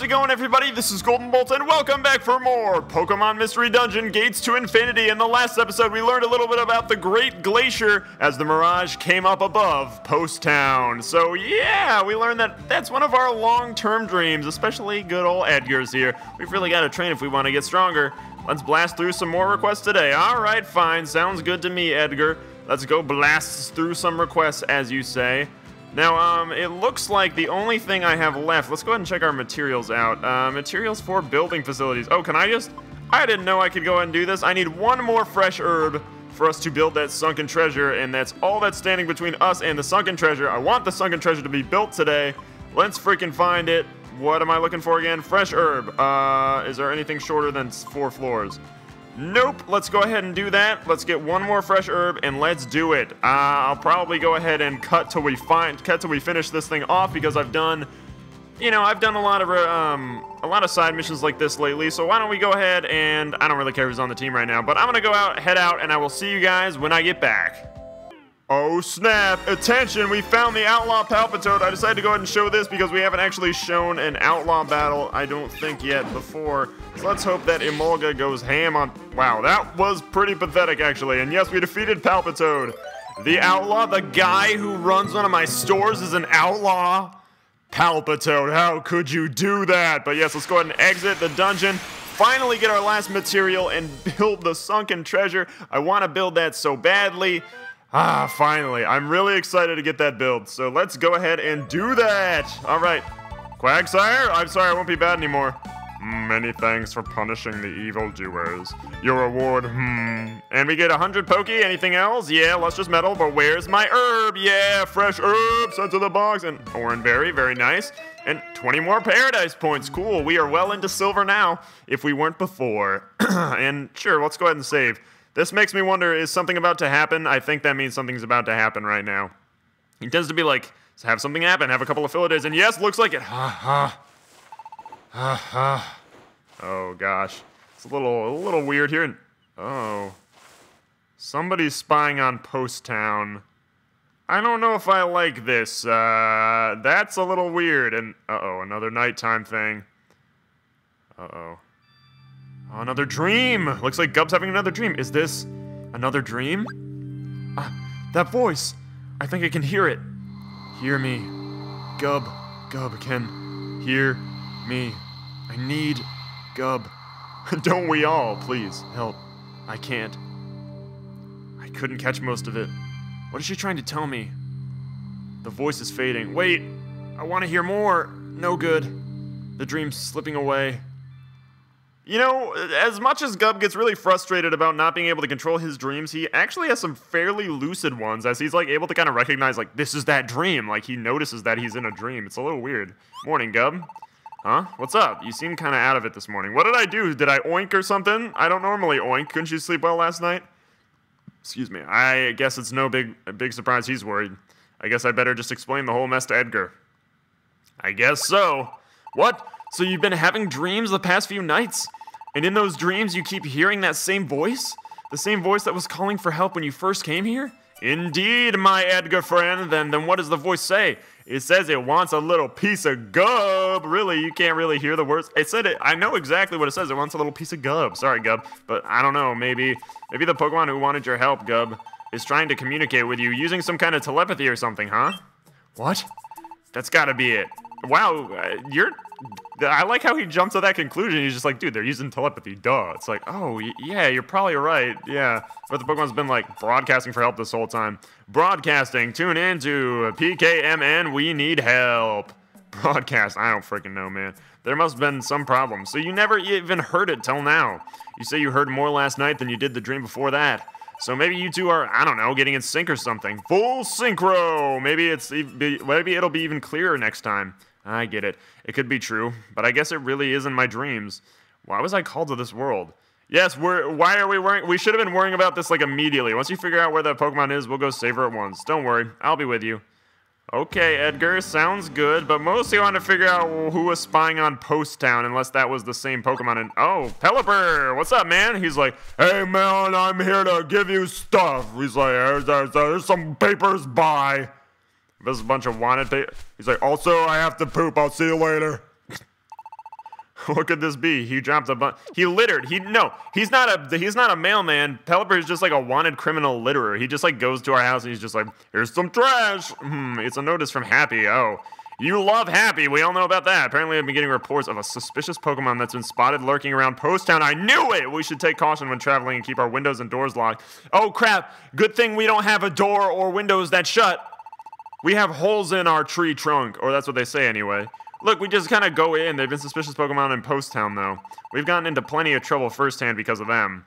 How's it going, everybody? This is Goldenbolt, and welcome back for more Pokemon Mystery Dungeon Gates to Infinity. In the last episode, we learned a little bit about the Great Glacier as the Mirage came up above Post Town. So, yeah, we learned that that's one of our long term dreams, especially good old Edgar's here. We've really got to train if we want to get stronger. Let's blast through some more requests today. Alright, fine. Sounds good to me, Edgar. Let's go blast through some requests, as you say. Now, um, it looks like the only thing I have left, let's go ahead and check our materials out. Uh, materials for building facilities. Oh, can I just, I didn't know I could go ahead and do this. I need one more fresh herb for us to build that sunken treasure, and that's all that's standing between us and the sunken treasure. I want the sunken treasure to be built today. Let's freaking find it. What am I looking for again? Fresh herb. Uh, is there anything shorter than four floors? Nope, let's go ahead and do that. Let's get one more fresh herb and let's do it. Uh, I'll probably go ahead and cut till we find cut till we finish this thing off because I've done, you know, I've done a lot of um a lot of side missions like this lately. So why don't we go ahead and I don't really care who's on the team right now, but I'm gonna go out, head out, and I will see you guys when I get back. Oh snap! Attention! We found the Outlaw Palpitoad. I decided to go ahead and show this because we haven't actually shown an Outlaw battle, I don't think yet, before. So let's hope that Emolga goes ham on... Wow, that was pretty pathetic, actually. And yes, we defeated Palpitoad. The Outlaw, the guy who runs one of my stores is an Outlaw? Palpitoad, how could you do that? But yes, let's go ahead and exit the dungeon finally get our last material and build the sunken treasure. I want to build that so badly. Ah, finally. I'm really excited to get that build. So let's go ahead and do that. All right. Quagsire, I'm sorry, I won't be bad anymore. Many thanks for punishing the evildoers. Your reward, hmm. And we get 100 Poké. Anything else? Yeah, lustrous metal, but where's my herb? Yeah, fresh herb sent to the box. And Oran Berry, very nice. And 20 more Paradise points. Cool. We are well into silver now, if we weren't before. and sure, let's go ahead and save. This makes me wonder, is something about to happen? I think that means something's about to happen right now. It tends to be like, have something happen, have a couple of fillets, and yes, looks like it. Ha ha. Ha ha. Oh gosh. It's a little a little weird here. Oh. Somebody's spying on Post Town. I don't know if I like this. Uh, that's a little weird. And uh-oh, another nighttime thing. Uh-oh. Oh, another dream! Looks like Gubb's having another dream. Is this another dream? Ah, that voice! I think I can hear it. Hear me. Gubb, Gubb can hear me. I need Gubb. Don't we all, please, help. I can't. I couldn't catch most of it. What is she trying to tell me? The voice is fading. Wait! I want to hear more! No good. The dream's slipping away. You know, as much as Gubb gets really frustrated about not being able to control his dreams, he actually has some fairly lucid ones as he's like able to kind of recognize like this is that dream. Like he notices that he's in a dream. It's a little weird. Morning, Gubb. Huh? What's up? You seem kind of out of it this morning. What did I do? Did I oink or something? I don't normally oink. Couldn't you sleep well last night? Excuse me. I guess it's no big big surprise he's worried. I guess I better just explain the whole mess to Edgar. I guess so. What? So you've been having dreams the past few nights? And in those dreams, you keep hearing that same voice? The same voice that was calling for help when you first came here? Indeed, my Edgar friend. Then, then what does the voice say? It says it wants a little piece of Gubb. Really, you can't really hear the words. It said it. I know exactly what it says. It wants a little piece of Gubb. Sorry, Gubb, but I don't know. Maybe, maybe the Pokemon who wanted your help, Gubb, is trying to communicate with you using some kind of telepathy or something, huh? What? That's gotta be it. Wow, uh, you're. I like how he jumped to that conclusion. He's just like, dude, they're using telepathy. Duh. It's like, oh, yeah, you're probably right. Yeah. But the Pokemon's been like broadcasting for help this whole time. Broadcasting. Tune in to PKMN. We need help. Broadcast. I don't freaking know, man. There must have been some problem. So you never even heard it till now. You say you heard more last night than you did the dream before that. So maybe you two are, I don't know, getting in sync or something. Full synchro. Maybe it's maybe it'll be even clearer next time. I get it. It could be true, but I guess it really is in my dreams. Why was I called to this world? Yes, we're. Why are we worrying? We should have been worrying about this like immediately. Once you figure out where that Pokemon is, we'll go save her at once. Don't worry, I'll be with you. Okay, Edgar, sounds good, but mostly I want to figure out who was spying on Post Town, unless that was the same Pokemon. And oh, Pelipper, what's up, man? He's like, hey man, I'm here to give you stuff. He's like, there's, there's, there's some papers by. is a bunch of wanted papers. He's like, also, I have to poop. I'll see you later. what could this be? He dropped a bunch. He littered. He no. He's not a. He's not a mailman. Pelipper is just like a wanted criminal litterer. He just like goes to our house and he's just like, here's some trash. Hmm. It's a notice from HAPPI. Oh. You love HAPPI. We all know about that. Apparently, I've been getting reports of a suspicious Pokemon that's been spotted lurking around Post Town. I knew it! We should take caution when traveling and keep our windows and doors locked. Oh, crap. Good thing we don't have a door or windows that shut. We have holes in our tree trunk, or that's what they say anyway. Look, we just kind of go in. They've been suspicious Pokemon in Post Town, though. We've gotten into plenty of trouble firsthand because of them.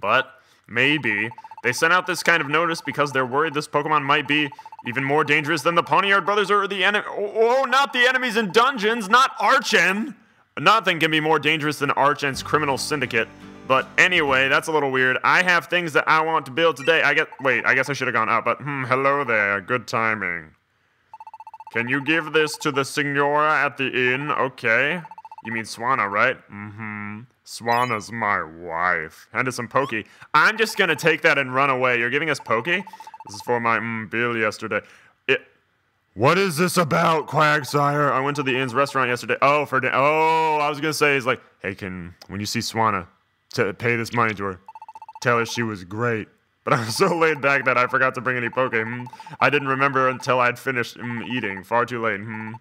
But, maybe, they sent out this kind of notice because they're worried this Pokemon might be even more dangerous than the Pawniard brothers or the enemy. Oh, oh, not the enemies in dungeons, not Archen. Nothing can be more dangerous than Archen's criminal syndicate. But anyway, that's a little weird. I have things that I want to build today. I get. Wait, I guess I should have gone up. But hmm, hello there. Good timing. Can you give this to the Signora at the inn? Okay. You mean Swanna, right? Mm-hmm. Swanna's my wife. Handed some Poké. I'm just gonna take that and run away. You're giving us Poké? This is for my mm, bill yesterday. It. What is this about, Quagsire? I went to the inn's restaurant yesterday. Oh, for oh, I was gonna say, he's like, hey, can when you see Swanna, to pay this money to her, tell her she was great. But I was so laid back that I forgot to bring any Poké. Mm. I didn't remember until I'd finished mm, eating. Far too late. Mm.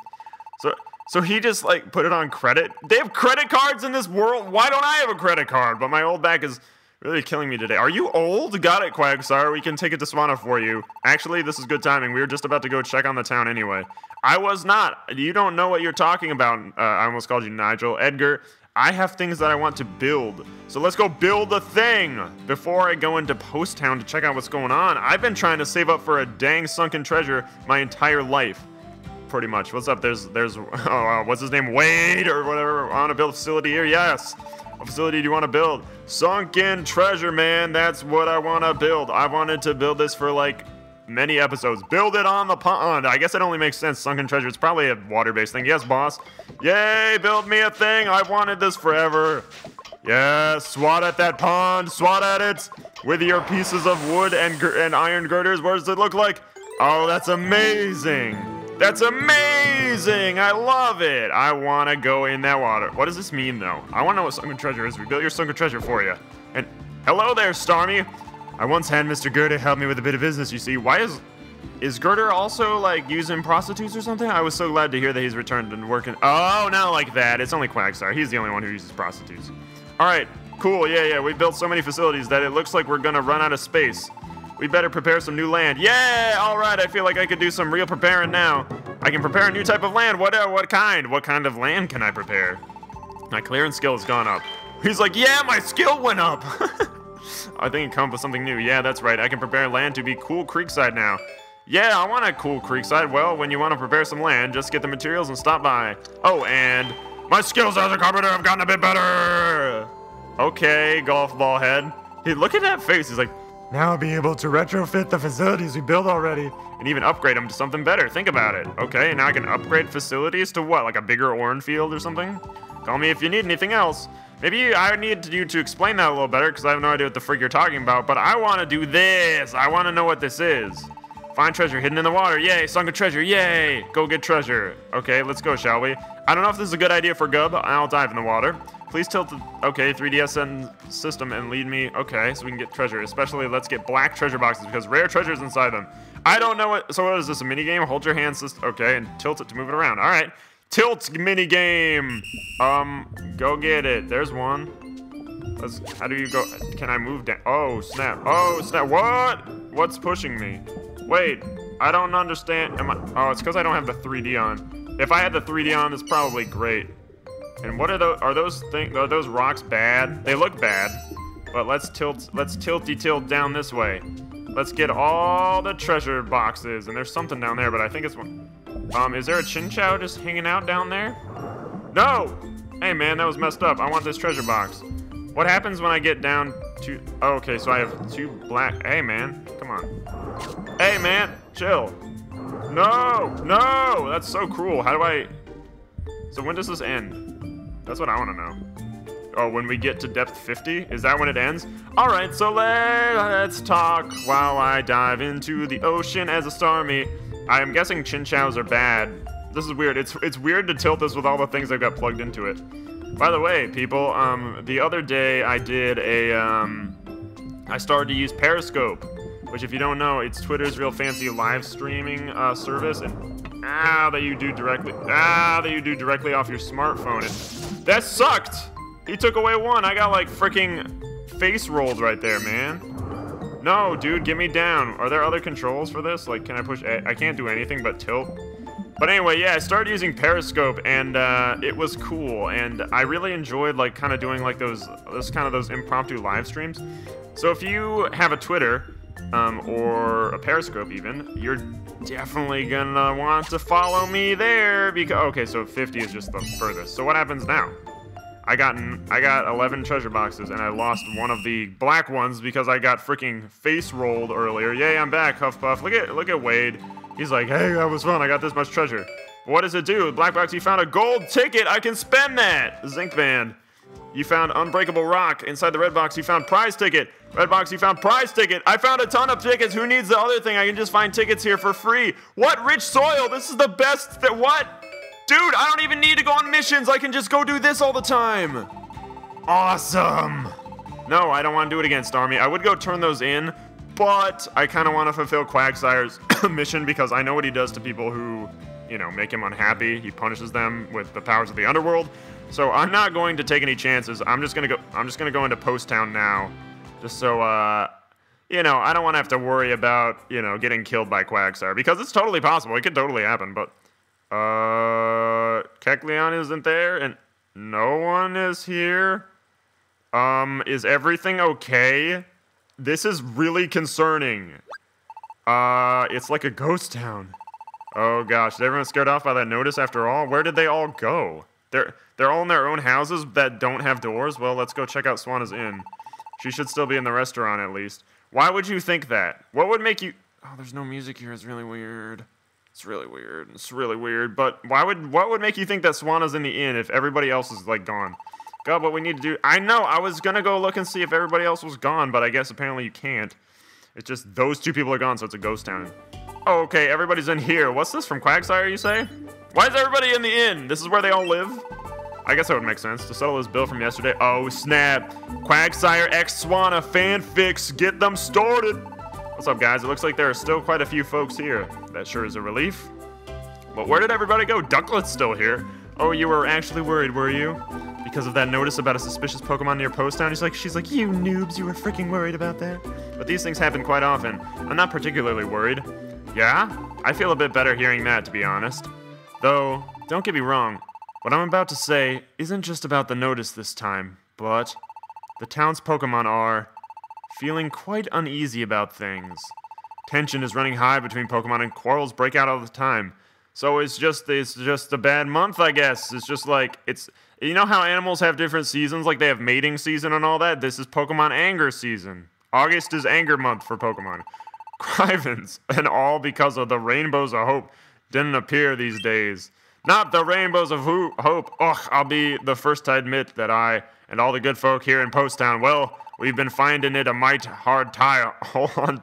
So, so he just like put it on credit. They have credit cards in this world. Why don't I have a credit card? But my old back is Really killing me today. Are you old? Got it, Quagsire. We can take it to Swanna for you. Actually, this is good timing. We were just about to go check on the town anyway. I was not. You don't know what you're talking about. Uh, I almost called you Nigel. Edgar, I have things that I want to build. So let's go build the thing before I go into Post Town to check out what's going on. I've been trying to save up for a dang sunken treasure my entire life. Pretty much. What's up? There's, there's, oh, uh, what's his name? Wade or whatever. I want to build a facility here. Yes. What facility do you want to build? Sunken treasure, man. That's what I want to build. I wanted to build this for like many episodes. Build it on the pond. I guess it only makes sense. Sunken treasure. It's probably a water-based thing. Yes, boss. Yay, build me a thing. I've wanted this forever. Yes, swat at that pond. Swat at it with your pieces of wood and, and iron girders. What does it look like? Oh, that's amazing. That's amazing! I love it! I want to go in that water. What does this mean, though? I want to know what sunken treasure is. We built your sunken treasure for you. And hello there, Starmie! I once had Mr. Girder help me with a bit of business, you see. Why is... Is Girder also, like, using prostitutes or something? I was so glad to hear that he's returned and working... Oh, not like that. It's only Quagsire. He's the only one who uses prostitutes. Alright, cool. Yeah, yeah. We built so many facilities that it looks like we're gonna run out of space. We better prepare some new land. Yeah! Alright, I feel like I could do some real preparing now. I can prepare a new type of land. What, uh, what kind? What kind of land can I prepare? My clearance skill has gone up. He's like, yeah, my skill went up! I think it comes with something new. Yeah, that's right. I can prepare land to be cool Creekside now. Yeah, I want a cool Creekside. Well, when you want to prepare some land, just get the materials and stop by. Oh, and my skills as a carpenter have gotten a bit better. Okay, golf ball head. Hey, look at that face. He's like, now I'll be able to retrofit the facilities we built already and even upgrade them to something better. Think about it. Okay, now I can upgrade facilities to what, like a bigger orange field or something? Call me if you need anything else. Maybe I need you to explain that a little better because I have no idea what the frig you're talking about, but I want to do this. I want to know what this is. Find treasure hidden in the water. Yay, sunken treasure. Yay. Go get treasure. Okay, let's go, shall we? I don't know if this is a good idea for Gubb. I'll dive in the water. Please tilt the, okay, 3DSN system and lead me, okay, so we can get treasure. Especially, let's get black treasure boxes because rare treasure's inside them. I don't know what, so what is this, a mini game? Hold your hands, okay, and tilt it to move it around. All right, tilt mini game. Um, go get it. There's one. Let's, how do you go, can I move down? Oh, snap. Oh, snap, what? What's pushing me? Wait, I don't understand. Am I, oh, it's because I don't have the 3D on. If I had the 3D on, it's probably great. And what are those? Are those thing? Are those rocks bad? They look bad. But let's tilt. Let's tilty tilt down this way. Let's get all the treasure boxes. And there's something down there, but I think it's one. Um, is there a Chinchou just hanging out down there? No! Hey man, that was messed up. I want this treasure box. What happens when I get down to... Oh, okay, so I have two black... Hey man, come on. Hey man, chill. No! No! That's so cruel. How do I... So when does this end? That's what I want to know. Oh, when we get to depth 50? Is that when it ends? Alright, so let's talk while I dive into the ocean as a Starmie. I am guessing Chinchous are bad. this is weird. It's it's weird to tilt this with all the things I've got plugged into it. By the way, people, um, the other day I did a, um, I started to use Periscope, which if you don't know, it's Twitter's real fancy live streaming uh, service, and ah, that you do directly, ah, that you do directly off your smartphone. And that sucked. He took away one. I got like freaking face rolled right there, man. No, dude, get me down. Are there other controls for this? Like, can I push? I can't do anything but tilt. But anyway, yeah, I started using Periscope, and uh, it was cool, and I really enjoyed like kind of doing like those, those kind of those impromptu live streams. So if you have a Twitter um, or a Periscope even, you're definitely gonna want to follow me there because okay, so 50 is just the furthest. So what happens now? I got I got 11 treasure boxes and I lost one of the black ones because I got freaking face rolled earlier. Yay, I'm back, Huffpuff. Look at look at Wade. He's like, hey, that was fun. I got this much treasure. What does it do? Black box, you found a gold ticket. I can spend that. Zinc band. You found unbreakable rock. Inside the red box, you found prize ticket. Red box, you found prize ticket. I found a ton of tickets. Who needs the other thing? I can just find tickets here for free. What rich soil? This is the best. That what? Dude, I don't even need to go on missions. I can just go do this all the time. Awesome. No, I don't want to do it against Army. I would go turn those in, but I kind of want to fulfill Quagsire's mission because I know what he does to people who, you know, make him unhappy. He punishes them with the powers of the underworld. So I'm not going to take any chances. I'm just gonna go. I'm just gonna go into Post Town now, just so uh, you know, I don't want to have to worry about you know getting killed by Quagsire because it's totally possible. It could totally happen. But uh, isn't there, and no one is here. Um, is everything okay? This is really concerning. Uh, it's like a ghost town. Oh gosh, did everyone scared off by that notice after all? Where did they all go? They're they're all in their own houses that don't have doors? Well, let's go check out Swanna's Inn. She should still be in the restaurant at least. Why would you think that? What would make you Oh, there's no music here. It's really weird. It's really weird. It's really weird. But why would what would make you think that Swanna's in the inn if everybody else is like gone? God, what we need to do. I know, I was gonna go look and see if everybody else was gone, but I guess apparently you can't. It's just those two people are gone, so it's a ghost town. Oh, okay, everybody's in here. What's this from Quagsire, you say? Why is everybody in the inn? This is where they all live? I guess that would make sense. To settle this bill from yesterday. Oh, snap. Quagsire X Swanna fanfics. Get them started. What's up, guys? It looks like there are still quite a few folks here. That sure is a relief. But where did everybody go? Ducklett's still here. Oh, you were actually worried, were you? because of that notice about a suspicious Pokemon near Post Town. He's like, she's like, you noobs, you were freaking worried about that. But these things happen quite often. I'm not particularly worried. Yeah? I feel a bit better hearing that, to be honest. Though, don't get me wrong, what I'm about to say isn't just about the notice this time, but the town's Pokemon are feeling quite uneasy about things. Tension is running high between Pokemon and quarrels break out all the time. So it's just it's just a bad month, I guess. It's just like it's you know how animals have different seasons, like they have mating season and all that? This is Pokemon anger season. August is anger month for Pokemon. Crivens, and all because of the rainbows of hope didn't appear these days. Not the rainbows of ho- hope. Ugh, I'll be the first to admit that I and all the good folk here in Post Town, well, we've been finding it a mite hard. Hold on,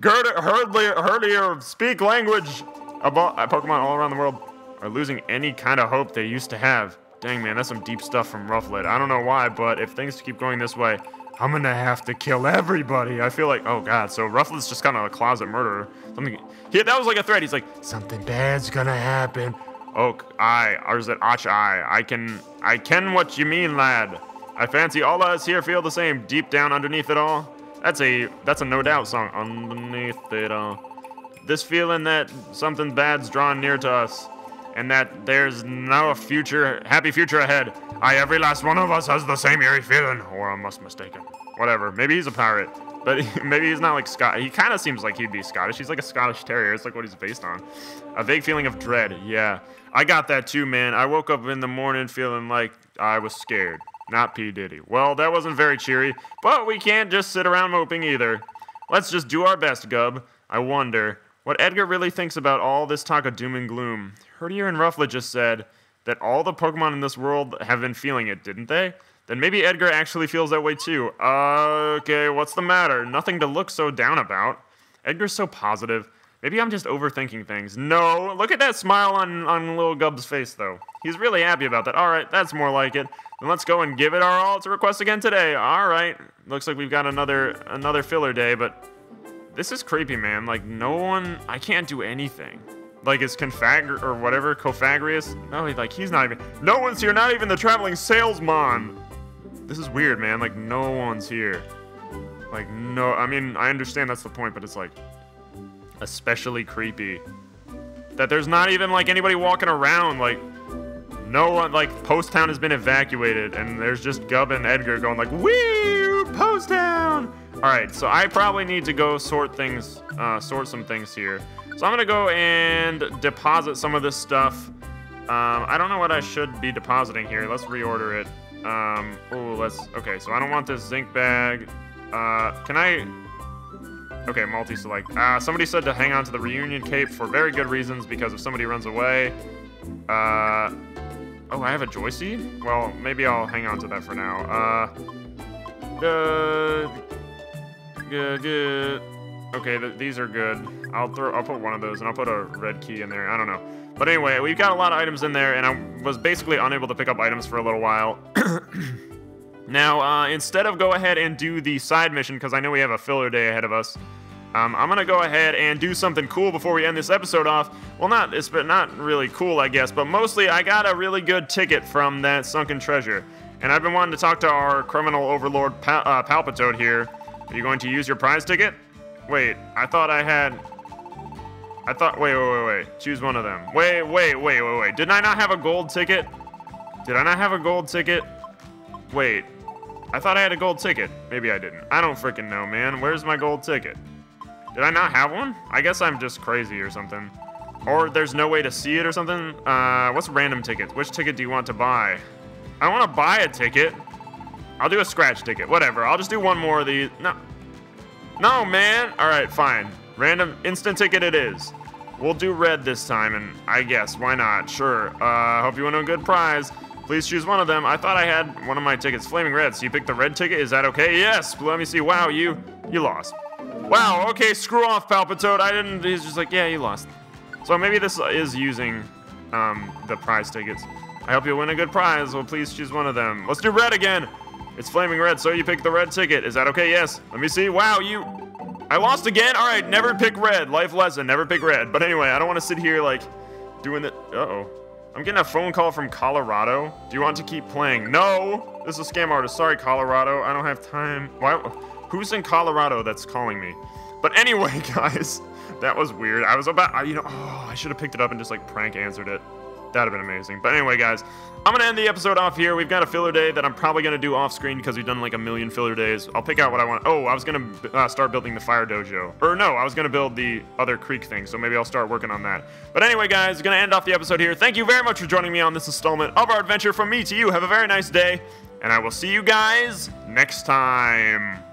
Gerd, herdlier, herdier, speak language about uh, Pokemon all around the world are losing any kind of hope they used to have. Dang, man, that's some deep stuff from Rufflet. I don't know why, but if things keep going this way, I'm gonna have to kill everybody. I feel like, oh god, so Rufflet's just kind of a closet murderer. Something, he, that was like a threat. He's like, something bad's gonna happen. Oh, I, or is it Ach I? I can, I can what you mean, lad. I fancy all of us here feel the same deep down underneath it all. That's a, that's a no doubt song. Underneath it all. This feeling that something bad's drawn near to us and that there's no future, happy future ahead. I, every last one of us has the same eerie feeling, or I must mistaken. Whatever. Maybe he's a pirate, but maybe he's not like Scott. He kind of seems like he'd be Scottish. He's like a Scottish terrier. It's like what he's based on. A vague feeling of dread. Yeah, I got that too, man. I woke up in the morning feeling like I was scared. Not P Diddy. Well, that wasn't very cheery, but we can't just sit around moping either. Let's just do our best, Gubb. I wonder what Edgar really thinks about all this talk of doom and gloom. Herdier and Rufflet just said that all the Pokemon in this world have been feeling it, didn't they? Then maybe Edgar actually feels that way too. Uh, okay, what's the matter? Nothing to look so down about. Edgar's so positive. Maybe I'm just overthinking things. No, look at that smile on, on little Gubb's face, though. He's really happy about that. All right, that's more like it. Then let's go and give it our all to request again today. All right. Looks like we've got another another filler day, but this is creepy, man. Like, no one... I can't do anything. Like, it's Confag... or whatever, Cofagrius? No, he's like, he's not even... No one's here, not even the traveling salesman! This is weird, man. Like, no one's here. Like, no... I mean, I understand that's the point, but it's like... Especially creepy. That there's not even, like, anybody walking around, like... No one, like, Post Town has been evacuated, and there's just Gubb and Edgar going like, Woo! Post Town! Alright, so I probably need to go sort things, uh, sort some things here. So I'm gonna go and deposit some of this stuff. Um, I don't know what I should be depositing here. Let's reorder it. Um, oh, let's, okay, so I don't want this zinc bag. Uh, can I, okay, multi-select. Uh, somebody said to hang on to the reunion cape for very good reasons because if somebody runs away, uh, Oh, I have a joy seed? Well, maybe I'll hang on to that for now. Uh, good, good, good. Okay, th these are good. I'll throw, I'll put one of those, and I'll put a red key in there. I don't know. But anyway, we've got a lot of items in there, and I was basically unable to pick up items for a little while. now, uh, instead of go ahead and do the side mission, because I know we have a filler day ahead of us, um, I'm gonna go ahead and do something cool before we end this episode off. Well, not it's but not really cool, I guess, but mostly I got a really good ticket from that sunken treasure, and I've been wanting to talk to our criminal overlord pa uh, Palpitoad here. Are you going to use your prize ticket? Wait, I thought I had. I thought. Wait, wait, wait, wait. Choose one of them. Wait, wait, wait, wait, wait. Did I not have a gold ticket? Did I not have a gold ticket? Wait. I thought I had a gold ticket. Maybe I didn't. I don't freaking know, man. Where's my gold ticket? Did I not have one? I guess I'm just crazy or something. Or there's no way to see it or something? Uh, what's random tickets? Which ticket do you want to buy? I want to buy a ticket. I'll do a scratch ticket. Whatever. I'll just do one more of these. No. No, man. All right, fine. Random instant ticket it is. We'll do red this time, and I guess, why not? Sure. Uh, hope you win a good prize. Please choose one of them. I thought I had one of my tickets flaming red, so you picked the red ticket? Is that okay? Yes. Let me see. Wow, you, you lost. Wow, okay, screw off, Palpitoad. I didn't, he's just like, yeah, you lost. So maybe this is using um, the prize tickets. I hope you win a good prize. Well, please choose one of them. Let's do red again. It's flaming red, so you pick the red ticket. Is that okay? Yes. Let me see. Wow, you... I lost again? All right, never pick red. Life lesson, never pick red. But anyway, I don't want to sit here, like, doing the... Uh-oh. I'm getting a phone call from Colorado. Do you want to keep playing? No! This is a scam artist. Sorry, Colorado. I don't have time. Why... Who's in Colorado that's calling me? But anyway, guys, that was weird. I was about, you know, oh, I should have picked it up and just like prank answered it. That'd have been amazing. But anyway, guys, I'm going to end the episode off here. We've got a filler day that I'm probably going to do off screen because we've done like a million filler days. I'll pick out what I want. Oh, I was going to uh, start building the fire dojo. Or no, I was going to build the other creek thing. So maybe I'll start working on that. But anyway, guys, going to end off the episode here. Thank you very much for joining me on this installment of our adventure from me to you. Have a very nice day. And I will see you guys next time.